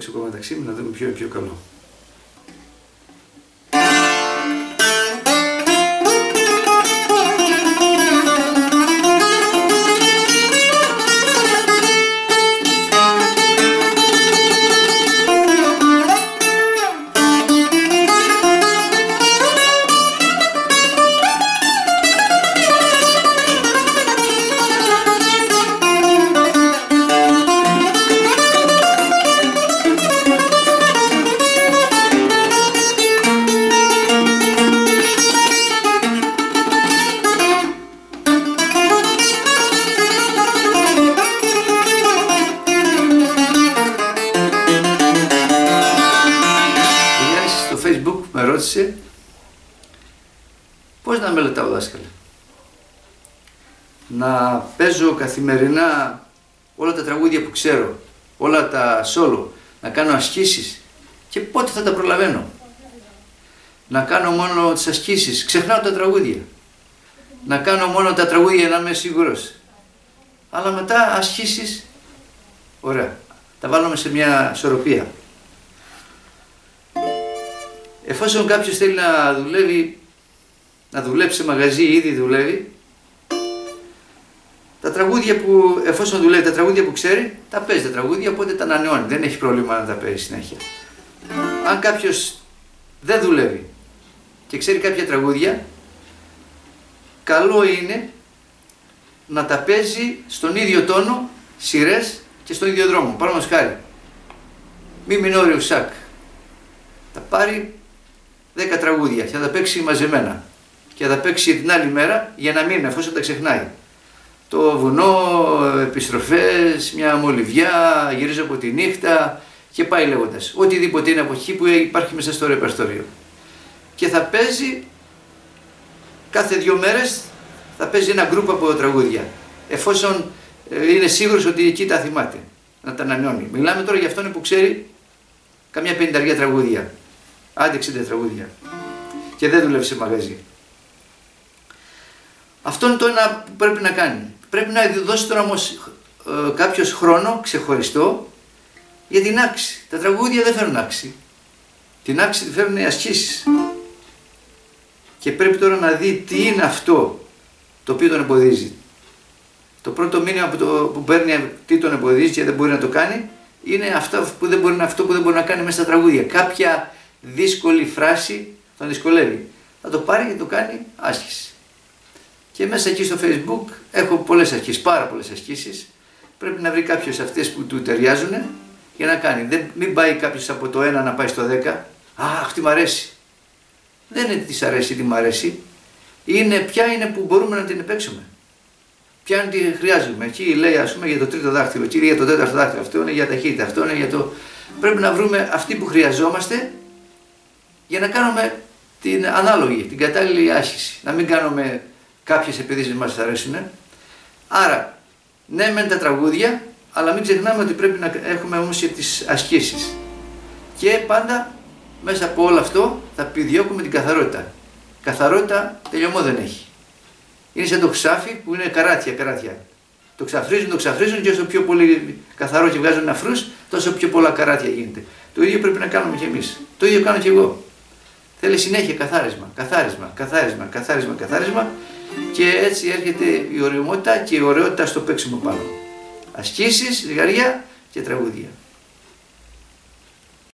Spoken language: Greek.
εξοικονομώ μεταξύ μου, να δούμε ποιο πιο καλό. Facebook με ρώτησε πώς να μελετάω δάσκαλε; Να παίζω καθημερινά όλα τα τραγούδια που ξέρω, όλα τα σόλο, να κάνω ασκήσεις και πότε θα τα προλαβαίνω; Να κάνω μόνο τις ασκήσεις, ξεχνάω τα τραγούδια. Να κάνω μόνο τα τραγούδια για να είμαι σίγουρος. Αλλά μετά ασκήσεις, ωραία, τα βάλουμε σε μια ισορροπία. Εφόσον κάποιος θέλει να δουλεύει, να δουλέψει σε μαγαζί ή ήδη δουλεύει, τα τραγούδια που, εφόσον δουλεύει τα τραγούδια που ξέρει, τα παίζει τα τραγούδια, οπότε τα ανανεώνει. Δεν έχει πρόβλημα να τα παίζει συνέχεια. Αν κάποιος δεν δουλεύει και ξέρει κάποια τραγούδια, καλό είναι να τα παίζει στον ίδιο τόνο, σειρές και στον ίδιο δρόμο. Παραδείγματο χάρη, μη μινόριο σακ. Τα πάρει 10 τραγούδια και θα τα παίξει μαζεμένα και θα τα παίξει την άλλη μέρα για να μην εφόσον τα ξεχνάει. Το βουνό, επιστροφές, μια μολυβιά, γυρίζω από τη νύχτα και πάει λέγοντας. Οτιδήποτε είναι από εκεί που υπάρχει μέσα στο ρεπερτόριο. Και θα παίζει κάθε δύο μέρες θα παίζει ένα γκρουπ από τραγούδια. Εφόσον ε, είναι σίγουρος ότι εκεί τα θυμάται. Να τα ανανεώνει. Μιλάμε τώρα για αυτόν που ξέρει καμιά πενταριά τραγούδια. Άντε 60 τραγούδια. Και δεν δουλεύει σε μαγαζί. Αυτό είναι το ένα που πρέπει να κάνει. Πρέπει να δώσει τώρα όμω ε, κάποιος χρόνο ξεχωριστό για την άξη. Τα τραγούδια δεν φέρνουν άξη. Την άξη τη φέρνουν οι ασκήσεις. Και πρέπει τώρα να δει τι είναι αυτό το οποίο τον εμποδίζει. Το πρώτο μήνυμα που, το, που παίρνει τι τον εμποδίζει και δεν μπορεί να το κάνει είναι αυτό που δεν μπορεί, αυτό που δεν μπορεί να κάνει μέσα στα τραγούδια. Κάποια δύσκολη φράση τον δυσκολεύει. Θα το πάρει και το κάνει άσκηση. Και μέσα εκεί στο facebook έχω πολλές ασκήσεις, πάρα πολλές ασκήσεις. Πρέπει να βρει κάποιος αυτές που του ταιριάζουν για να κάνει. Δεν, μην πάει κάποιος από το 1 να πάει στο 10. Αχ, τι μ' αρέσει. Δεν είναι τι αρέσει, τι μ' αρέσει. Είναι ποια είναι που μπορούμε να την επέξουμε. Ποια είναι τι χρειάζομαι. Εκεί λέει ας πούμε για το τρίτο δάχτυλο, εκεί για το τέταρτο δάχτυλο. Αυτό είναι για ταχύτητα, αυτό είναι για το. Πρέπει να βρούμε αυτή που χρειαζόμαστε για να κάνουμε την ανάλογη, την κατάλληλη άσκηση. Να μην κάνουμε κάποιες επειδή δεν μας αρέσουν. Άρα, ναι μεν τα τραγούδια, αλλά μην ξεχνάμε ότι πρέπει να έχουμε όμως και τις ασκήσεις. Και πάντα μέσα από όλο αυτό θα επιδιώκουμε την καθαρότητα. Καθαρότητα τελειωμό δεν έχει. Είναι σαν το ξάφι που είναι καράτια, καράτια. Το ξαφρίζουν, το ξαφρίζουν και όσο πιο πολύ καθαρό και βγάζουν αφρού, τόσο πιο πολλά καράτια γίνεται. Το ίδιο πρέπει να κάνουμε κι εμείς. Το ίδιο κάνω κι εγώ. Θέλει συνέχεια καθάρισμα, καθάρισμα, καθάρισμα, καθάρισμα, καθάρισμα και έτσι έρχεται η ωριμότητα και η ωραιότητα στο παίξιμο πάνω. Ασκήσεις, ζυγαριά και τραγούδια.